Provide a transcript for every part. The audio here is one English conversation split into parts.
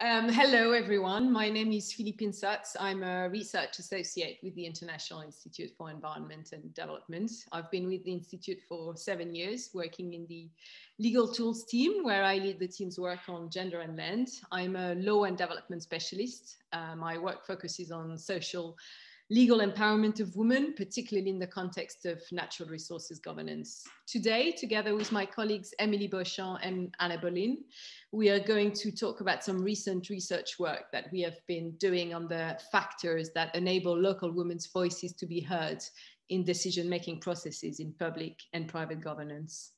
Um, hello, everyone. My name is Philippine Sutz. I'm a research associate with the International Institute for Environment and Development. I've been with the Institute for seven years, working in the legal tools team, where I lead the team's work on gender and land. I'm a law and development specialist. Uh, my work focuses on social legal empowerment of women, particularly in the context of natural resources governance. Today, together with my colleagues Emilie Beauchamp and Anna Bolin, we are going to talk about some recent research work that we have been doing on the factors that enable local women's voices to be heard in decision-making processes in public and private governance.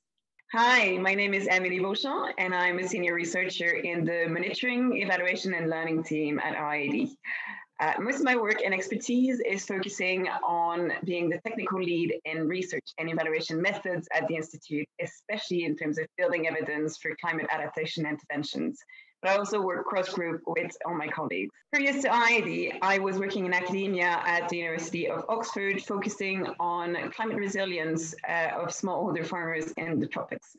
Hi, my name is Emilie Beauchamp, and I'm a senior researcher in the monitoring, evaluation, and learning team at IIED. Uh, most of my work and expertise is focusing on being the technical lead in research and evaluation methods at the Institute, especially in terms of building evidence for climate adaptation interventions. But I also work cross group with all my colleagues. Previous to IIED, I was working in academia at the University of Oxford, focusing on climate resilience uh, of smallholder farmers in the tropics.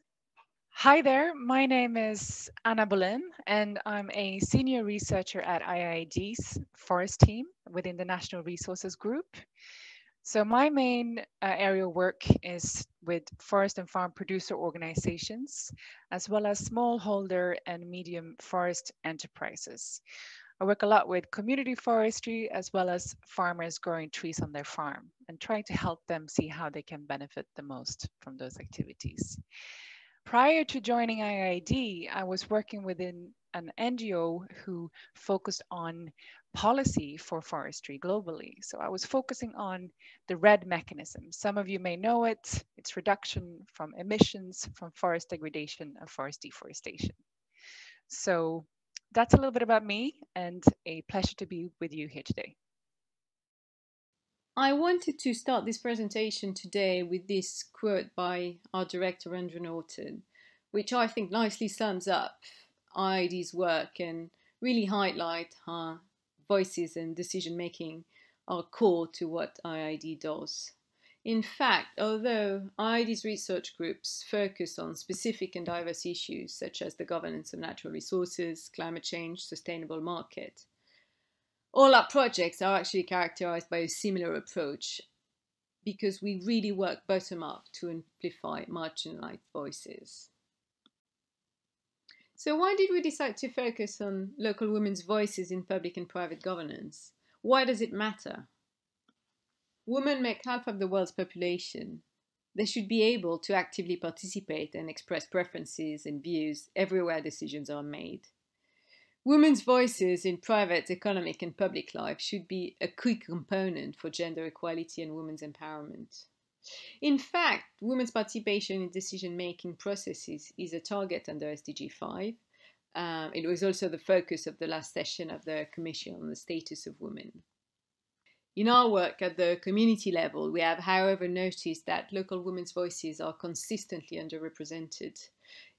Hi there, my name is Anna Bolin, and I'm a senior researcher at IIED's forest team within the National Resources Group. So my main uh, area of work is with forest and farm producer organizations, as well as smallholder and medium forest enterprises. I work a lot with community forestry as well as farmers growing trees on their farm and trying to help them see how they can benefit the most from those activities. Prior to joining IIED, I was working within an NGO who focused on policy for forestry globally. So I was focusing on the REDD mechanism. Some of you may know it. It's reduction from emissions from forest degradation and forest deforestation. So that's a little bit about me and a pleasure to be with you here today. I wanted to start this presentation today with this quote by our director Andrew Norton, which I think nicely sums up IIED's work and really highlight how voices and decision making are core to what IIED does. In fact, although IIED's research groups focus on specific and diverse issues such as the governance of natural resources, climate change, sustainable market, all our projects are actually characterized by a similar approach because we really work bottom up to amplify marginalized voices. So why did we decide to focus on local women's voices in public and private governance? Why does it matter? Women make half of the world's population. They should be able to actively participate and express preferences and views everywhere decisions are made. Women's voices in private, economic, and public life should be a key component for gender equality and women's empowerment. In fact, women's participation in decision making processes is a target under SDG 5. Um, it was also the focus of the last session of the Commission on the Status of Women. In our work at the community level, we have, however, noticed that local women's voices are consistently underrepresented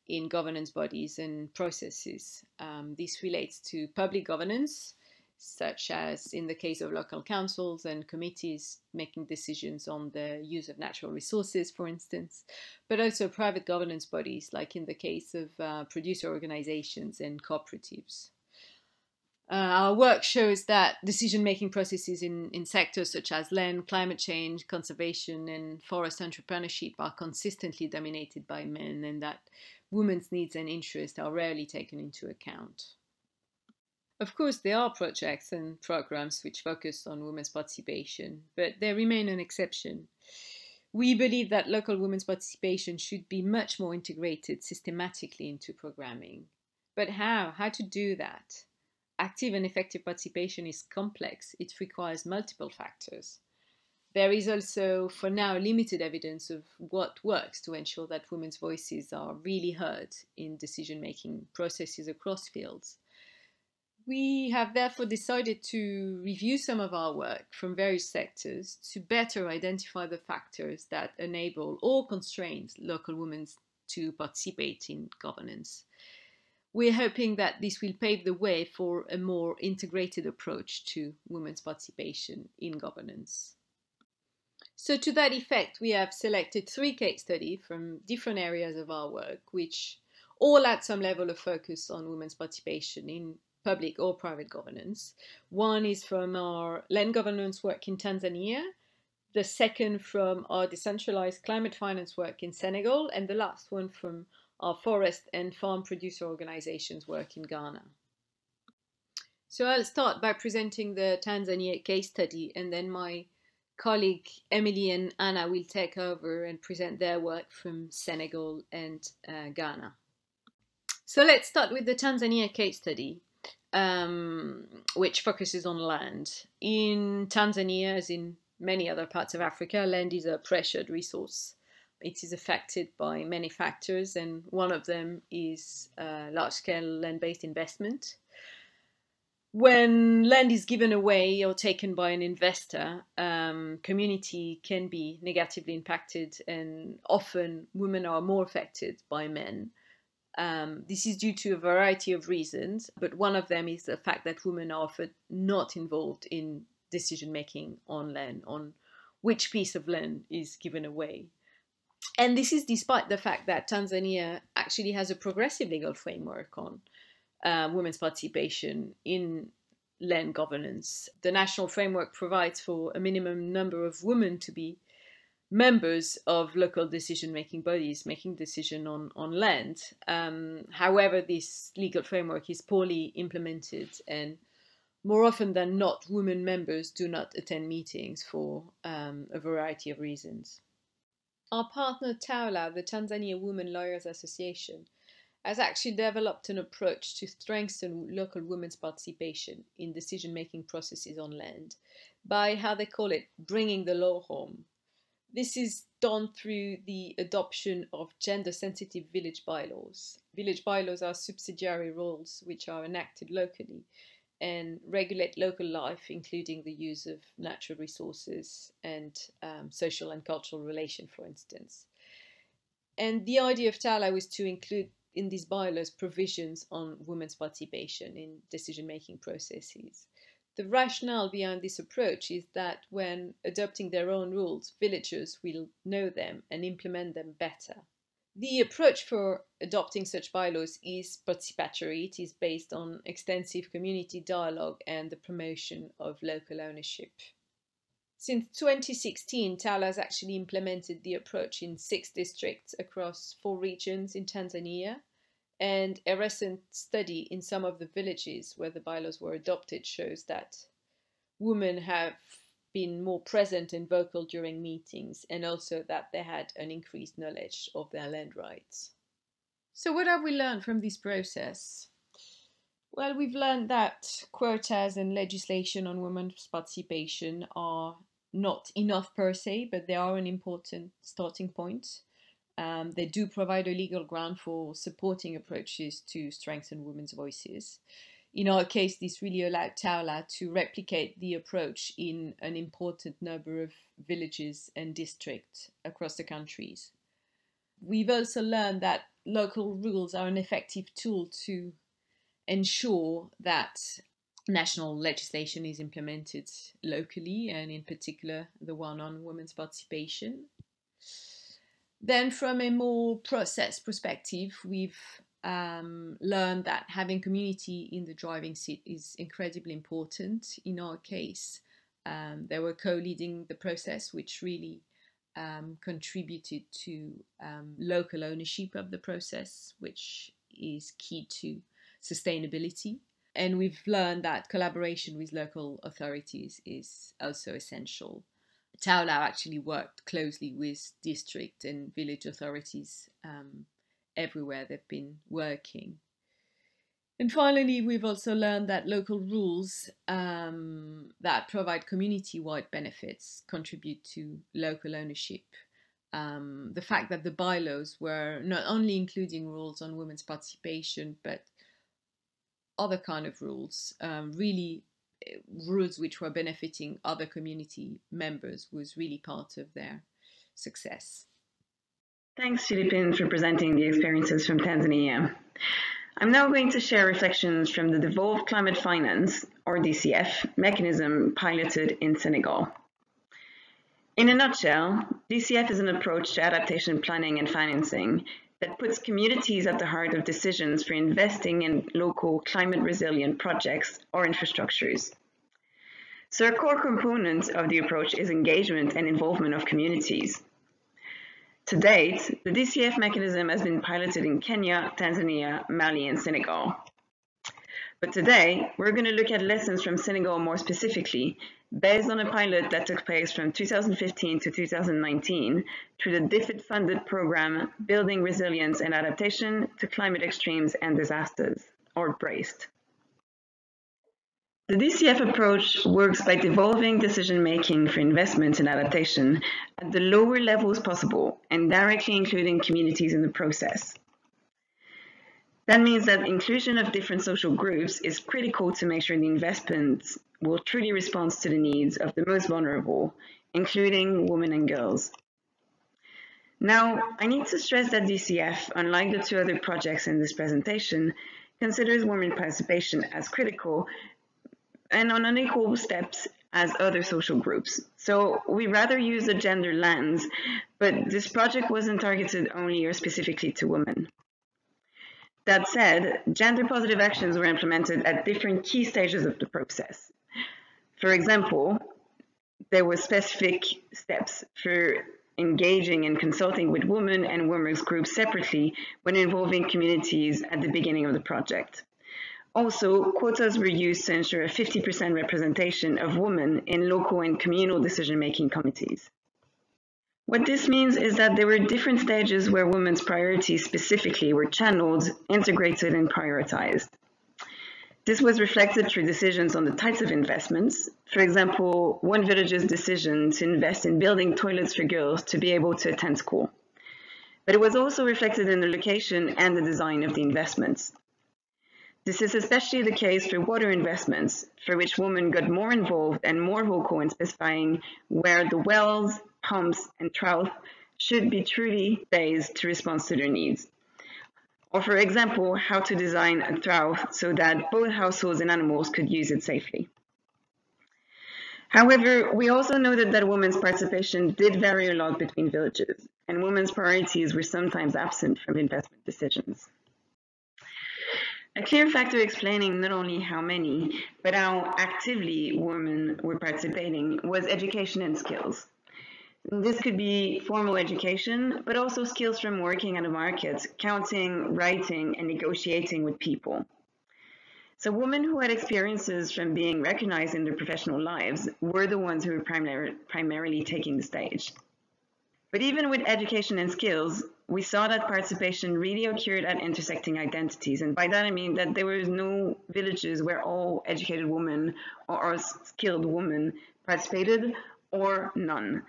in governance bodies and processes. Um, this relates to public governance, such as in the case of local councils and committees making decisions on the use of natural resources, for instance, but also private governance bodies, like in the case of uh, producer organizations and cooperatives. Uh, our work shows that decision making processes in, in sectors such as land, climate change, conservation, and forest entrepreneurship are consistently dominated by men, and that women's needs and interests are rarely taken into account. Of course, there are projects and programs which focus on women's participation, but they remain an exception. We believe that local women's participation should be much more integrated systematically into programming. But how? How to do that? Active and effective participation is complex. It requires multiple factors. There is also, for now, limited evidence of what works to ensure that women's voices are really heard in decision making processes across fields. We have therefore decided to review some of our work from various sectors to better identify the factors that enable or constrain local women to participate in governance. We're hoping that this will pave the way for a more integrated approach to women's participation in governance. So to that effect, we have selected three case studies from different areas of our work, which all had some level of focus on women's participation in public or private governance. One is from our land governance work in Tanzania, the second from our decentralized climate finance work in Senegal, and the last one from our forest and farm producer organizations work in Ghana. So I'll start by presenting the Tanzania case study, and then my colleague Emilie and Anna will take over and present their work from Senegal and uh, Ghana. So let's start with the Tanzania case study, um, which focuses on land. In Tanzania, as in many other parts of Africa, land is a pressured resource. It is affected by many factors, and one of them is uh, large scale land based investment. When land is given away or taken by an investor, um, community can be negatively impacted, and often women are more affected by men. Um, this is due to a variety of reasons, but one of them is the fact that women are often not involved in decision making on land, on which piece of land is given away. And this is despite the fact that Tanzania actually has a progressive legal framework on uh, women's participation in land governance. The national framework provides for a minimum number of women to be members of local decision making bodies making decision on, on land. Um, however, this legal framework is poorly implemented and more often than not, women members do not attend meetings for um, a variety of reasons. Our partner TAWLA, the Tanzania Women Lawyers Association, has actually developed an approach to strengthen local women's participation in decision making processes on land by how they call it bringing the law home. This is done through the adoption of gender sensitive village bylaws. Village bylaws are subsidiary rules which are enacted locally and regulate local life, including the use of natural resources and um, social and cultural relation, for instance. And the idea of TAWLA was to include in these bylaws provisions on women's participation in decision making processes. The rationale behind this approach is that when adopting their own rules, villagers will know them and implement them better. The approach for adopting such bylaws is participatory. It is based on extensive community dialogue and the promotion of local ownership. Since 2016, TAWLA has actually implemented the approach in six districts across four regions in Tanzania. And a recent study in some of the villages where the bylaws were adopted shows that women have been more present and vocal during meetings, and also that they had an increased knowledge of their land rights. So, what have we learned from this process? Well, we've learned that quotas and legislation on women's participation are not enough per se, but they are an important starting point. Um, they do provide a legal ground for supporting approaches to strengthen women's voices in our case, this really allowed TAWLA to replicate the approach in an important number of villages and districts across the countries. We've also learned that local rules are an effective tool to ensure that national legislation is implemented locally, and in particular, the one on women's participation. Then, from a more process perspective, we've um, learned that having community in the driving seat is incredibly important. In our case, um, they were co-leading the process, which really um, contributed to um, local ownership of the process, which is key to sustainability. And we've learned that collaboration with local authorities is also essential. TAWLA actually worked closely with district and village authorities um, everywhere they've been working. And finally, we've also learned that local rules um, that provide community wide benefits contribute to local ownership. Um, the fact that the bylaws were not only including rules on women's participation, but other kind of rules, um, really eh, rules which were benefiting other community members, was really part of their success. Thanks, Philippine, for presenting the experiences from Tanzania. I'm now going to share reflections from the Devolved Climate Finance, or DCF, mechanism piloted in Senegal. In a nutshell, DCF is an approach to adaptation planning and financing that puts communities at the heart of decisions for investing in local climate resilient projects or infrastructures. So a core component of the approach is engagement and involvement of communities. To date, the DCF mechanism has been piloted in Kenya, Tanzania, Mali, and Senegal. But today, we're going to look at lessons from Senegal more specifically, based on a pilot that took place from 2015 to 2019 through the DFID-funded program Building Resilience and Adaptation to Climate Extremes and Disasters, or BRACED. The DCF approach works by devolving decision-making for investment and adaptation at the lower levels possible and directly including communities in the process. That means that inclusion of different social groups is critical to make sure the investments will truly respond to the needs of the most vulnerable, including women and girls. Now, I need to stress that DCF, unlike the two other projects in this presentation, considers women participation as critical and on unequal steps as other social groups. So we rather use a gender lens, but this project wasn't targeted only or specifically to women. That said, gender positive actions were implemented at different key stages of the process. For example, there were specific steps for engaging and consulting with women and women's groups separately when involving communities at the beginning of the project. Also, quotas were used to ensure a 50% representation of women in local and communal decision-making committees. What this means is that there were different stages where women's priorities specifically were channeled, integrated, and prioritized. This was reflected through decisions on the types of investments. For example, one village's decision to invest in building toilets for girls to be able to attend school. But it was also reflected in the location and the design of the investments. This is especially the case for water investments, for which women got more involved and more vocal in specifying where the wells, pumps, and troughs should be truly based to respond to their needs. Or for example, how to design a trough so that both households and animals could use it safely. However, we also noted that women's participation did vary a lot between villages, and women's priorities were sometimes absent from investment decisions. A clear factor explaining not only how many, but how actively women were participating was education and skills. This could be formal education, but also skills from working at a market, counting, writing, and negotiating with people. So women who had experiences from being recognized in their professional lives were the ones who were primar primarily taking the stage. But even with education and skills, we saw that participation really occurred at intersecting identities. And by that I mean that there was no villages where all educated women or, skilled women participated or none.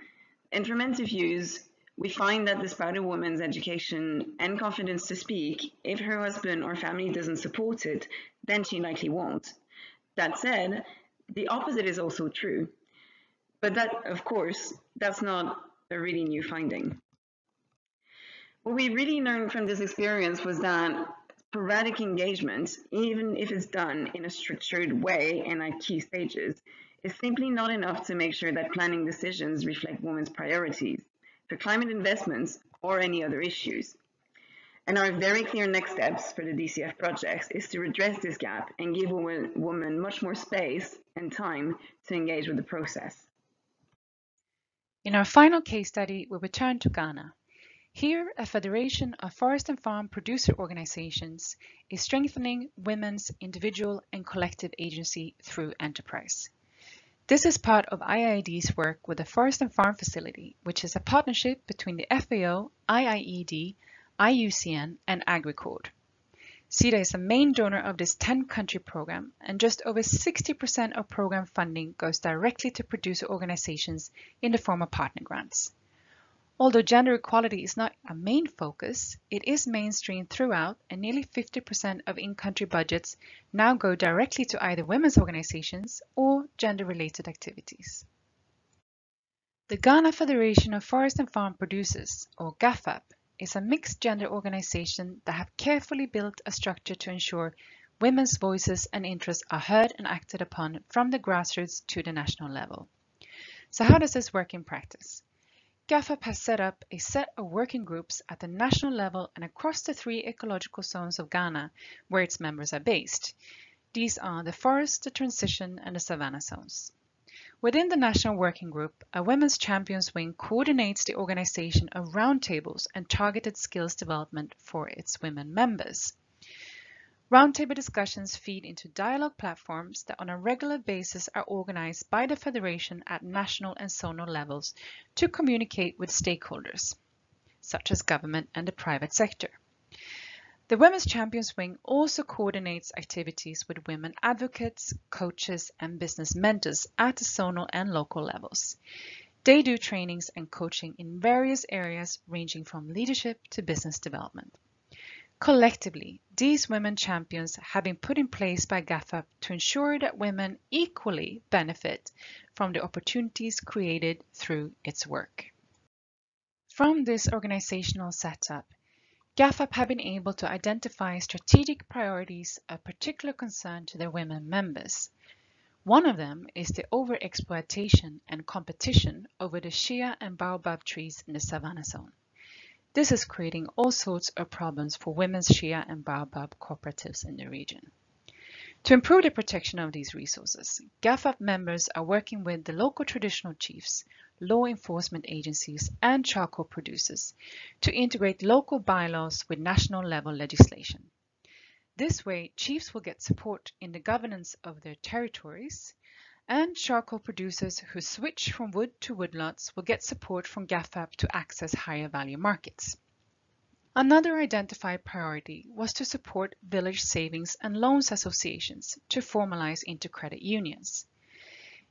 And from interviews, we find that despite a woman's education and confidence to speak, if her husband or family doesn't support it, then she likely won't. That said, the opposite is also true. But that, of course, that's not a really new finding. What we really learned from this experience was that sporadic engagement, even if it's done in a structured way and at key stages, is simply not enough to make sure that planning decisions reflect women's priorities for climate investments or any other issues. And our very clear next steps for the DCF projects is to address this gap and give women, women much more space and time to engage with the process. In our final case study, we return to Ghana. Here, a federation of forest and farm producer organizations is strengthening women's individual and collective agency through enterprise. This is part of IIED's work with the Forest and Farm Facility, which is a partnership between the FAO, IIED, IUCN, and AgriCord. SIDA is the main donor of this 10-country program, and just over 60% of program funding goes directly to producer organizations in the form of partner grants. Although gender equality is not a main focus, it is mainstream throughout and nearly 50% of in-country budgets now go directly to either women's organizations or gender-related activities. The Ghana Federation of Forest and Farm Producers, or GhaFFaP, is a mixed gender organization that have carefully built a structure to ensure women's voices and interests are heard and acted upon from the grassroots to the national level. So how does this work in practice? GhaFFaP has set up a set of working groups at the national level and across the three ecological zones of Ghana where its members are based. These are the forest, the transition, and the savanna zones. Within the National Working Group, a Women's Champions Wing coordinates the organization of roundtables and targeted skills development for its women members. Roundtable discussions feed into dialogue platforms that on a regular basis are organized by the Federation at national and zonal levels to communicate with stakeholders, such as government and the private sector. The Women's Champions Wing also coordinates activities with women advocates, coaches, and business mentors at the zonal and local levels. They do trainings and coaching in various areas ranging from leadership to business development. Collectively, these women champions have been put in place by GhaFFaP to ensure that women equally benefit from the opportunities created through its work. From this organizational setup, GhaFFaP have been able to identify strategic priorities of particular concern to their women members. One of them is the overexploitation and competition over the shea and baobab trees in the savanna zone. This is creating all sorts of problems for women's shea and baobab cooperatives in the region. To improve the protection of these resources, GhaFFaP members are working with the local traditional chiefs, law enforcement agencies, and charcoal producers to integrate local bylaws with national level legislation. This way, chiefs will get support in the governance of their territories, and charcoal producers who switch from wood to woodlots will get support from GhaFFaP to access higher value markets. Another identified priority was to support village savings and loans associations to formalize into credit unions.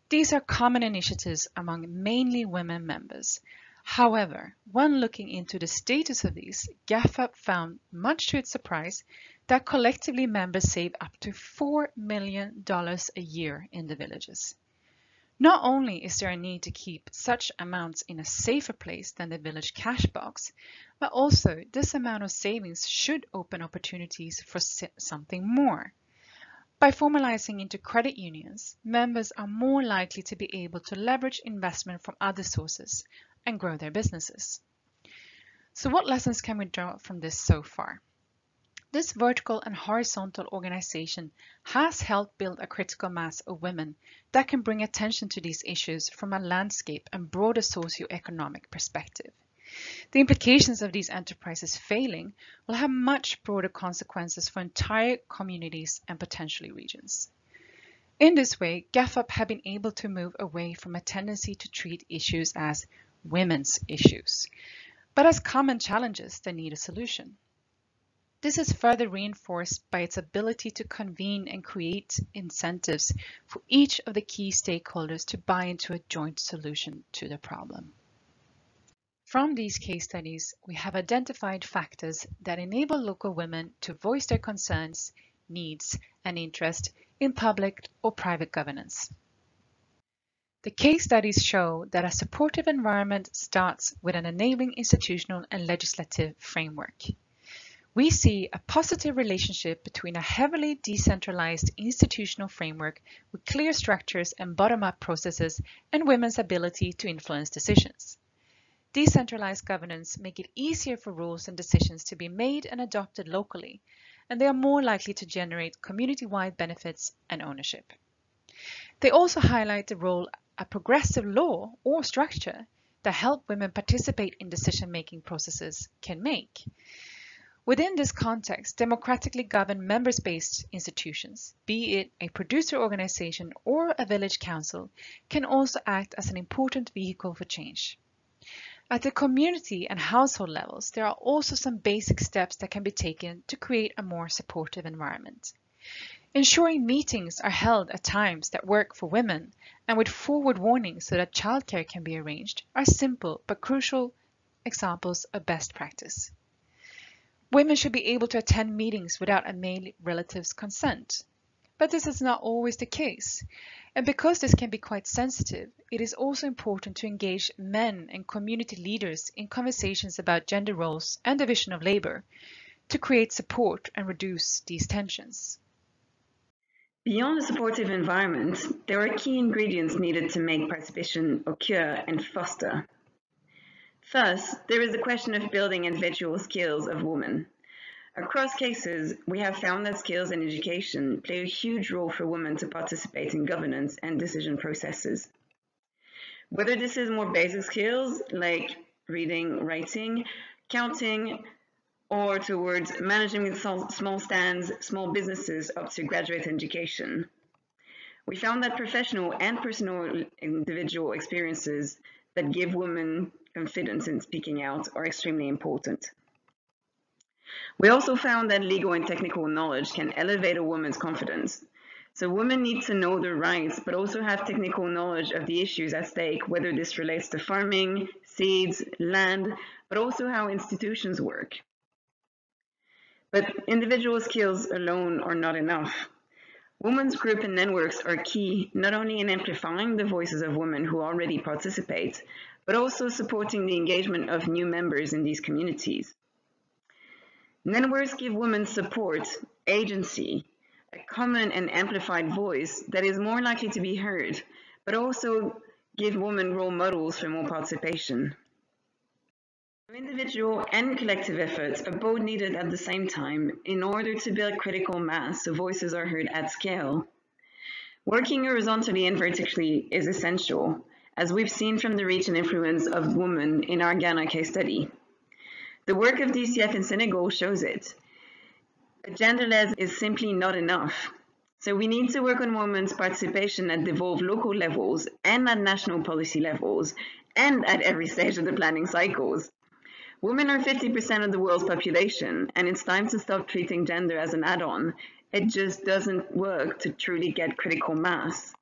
These are common initiatives among mainly women members. However, when looking into the status of these, GAFAP found, much to its surprise, that collectively members save up to $4 million a year in the villages. Not only is there a need to keep such amounts in a safer place than the village cash box, but also this amount of savings should open opportunities for something more. By formalizing into credit unions, members are more likely to be able to leverage investment from other sources and grow their businesses. So what lessons can we draw from this so far? This vertical and horizontal organization has helped build a critical mass of women that can bring attention to these issues from a landscape and broader socio-economic perspective. The implications of these enterprises failing will have much broader consequences for entire communities and potentially regions. In this way, GhaFFaP have been able to move away from a tendency to treat issues as women's issues, but as common challenges that need a solution. This is further reinforced by its ability to convene and create incentives for each of the key stakeholders to buy into a joint solution to the problem. From these case studies, we have identified factors that enable local women to voice their concerns, needs, and interest in public or private governance. The case studies show that a supportive environment starts with an enabling institutional and legislative framework we see a positive relationship between a heavily decentralized institutional framework with clear structures and bottom-up processes and women's ability to influence decisions. Decentralized governance make it easier for rules and decisions to be made and adopted locally, and they are more likely to generate community-wide benefits and ownership. They also highlight the role a progressive law or structure that help women participate in decision-making processes can make. Within this context, democratically governed members-based institutions, be it a producer organization or a village council, can also act as an important vehicle for change. At the community and household levels, there are also some basic steps that can be taken to create a more supportive environment. Ensuring meetings are held at times that work for women and with forward warnings so that childcare can be arranged are simple but crucial examples of best practice. Women should be able to attend meetings without a male relative's consent. But this is not always the case. And because this can be quite sensitive, it is also important to engage men and community leaders in conversations about gender roles and division of labor to create support and reduce these tensions. Beyond a supportive environment, there are key ingredients needed to make participation occur and foster. Thus, there is the question of building individual skills of women. Across cases, we have found that skills and education play a huge role for women to participate in governance and decision processes. Whether this is more basic skills like reading, writing, counting, or towards managing small stands, small businesses up to graduate education. We found that professional and personal individual experiences that give women confidence in speaking out are extremely important. We also found that legal and technical knowledge can elevate a woman's confidence. So women need to know their rights, but also have technical knowledge of the issues at stake, whether this relates to farming, seeds, land, but also how institutions work. But individual skills alone are not enough. Women's group and networks are key not only in amplifying the voices of women who already participate, but also supporting the engagement of new members in these communities. Networks give women support, agency, a common and amplified voice that is more likely to be heard, but also give women role models for more participation. Individual and collective efforts are both needed at the same time in order to build critical mass so voices are heard at scale. Working horizontally and vertically is essential, as we've seen from the reach and influence of women in our Ghana case study. The work of DCF in Senegal shows it. Gender lens is simply not enough. So we need to work on women's participation at devolved local levels and at national policy levels and at every stage of the planning cycles. Women are 50% of the world's population, and it's time to stop treating gender as an add-on. It just doesn't work to truly get critical mass.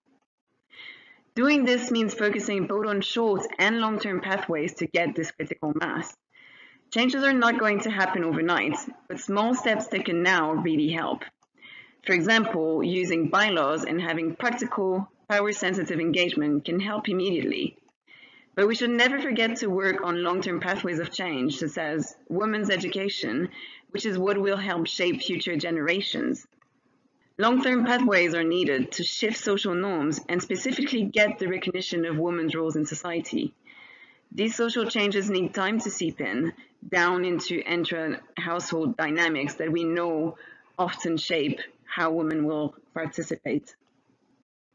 Doing this means focusing both on short and long-term pathways to get this critical mass. Changes are not going to happen overnight, but small steps taken now really help. For example, using bylaws and having practical, power-sensitive engagement can help immediately. But we should never forget to work on long-term pathways of change, such as women's education, which is what will help shape future generations. Long-term pathways are needed to shift social norms and specifically get the recognition of women's roles in society. These social changes need time to seep in, down into intra-household dynamics that we know often shape how women will participate.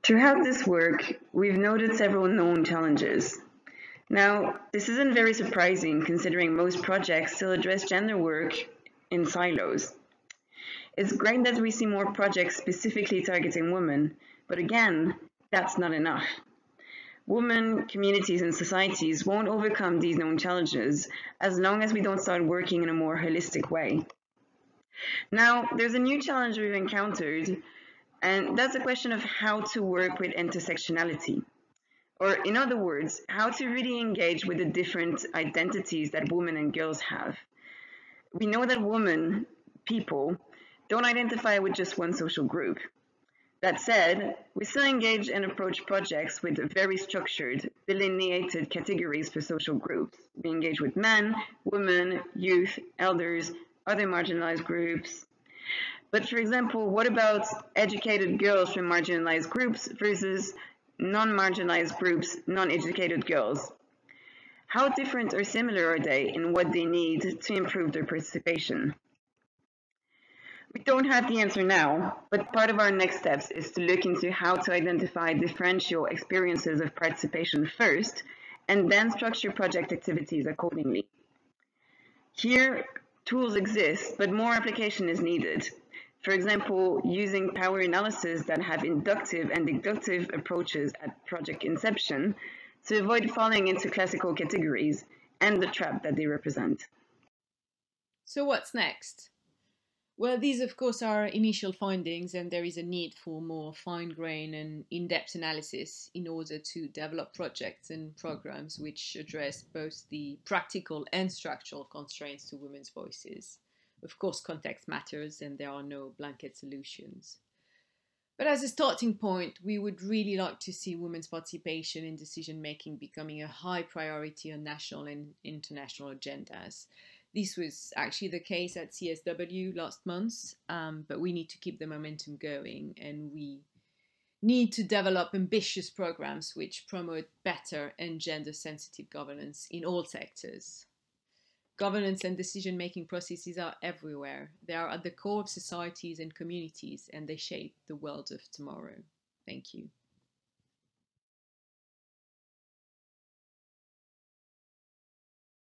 Throughout this work, we've noted several known challenges. Now, this isn't very surprising considering most projects still address gender work in silos. It's great that we see more projects specifically targeting women, but again, that's not enough. Women, communities, and societies won't overcome these known challenges as long as we don't start working in a more holistic way. Now, there's a new challenge we've encountered, and that's the question of how to work with intersectionality. Or in other words, how to really engage with the different identities that women and girls have. We know that women, people, don't identify with just one social group. That said, we still engage and approach projects with very structured, delineated categories for social groups. We engage with men, women, youth, elders, other marginalized groups. But for example, what about educated girls from marginalized groups versus non-marginalized groups, non-educated girls? How different or similar are they in what they need to improve their participation? We don't have the answer now, but part of our next steps is to look into how to identify differential experiences of participation first, and then structure project activities accordingly. Here, tools exist, but more application is needed. For example, using power analysis that have inductive and deductive approaches at project inception to avoid falling into classical categories and the trap that they represent. So what's next? Well, these, of course, are initial findings, and there is a need for more fine grained and in depth analysis in order to develop projects and programs which address both the practical and structural constraints to women's voices. Of course, context matters, and there are no blanket solutions. But as a starting point, we would really like to see women's participation in decision making becoming a high priority on national and international agendas. This was actually the case at CSW last month, um, but we need to keep the momentum going and we need to develop ambitious programs which promote better and gender sensitive governance in all sectors. Governance and decision making processes are everywhere. They are at the core of societies and communities, and they shape the world of tomorrow. Thank you.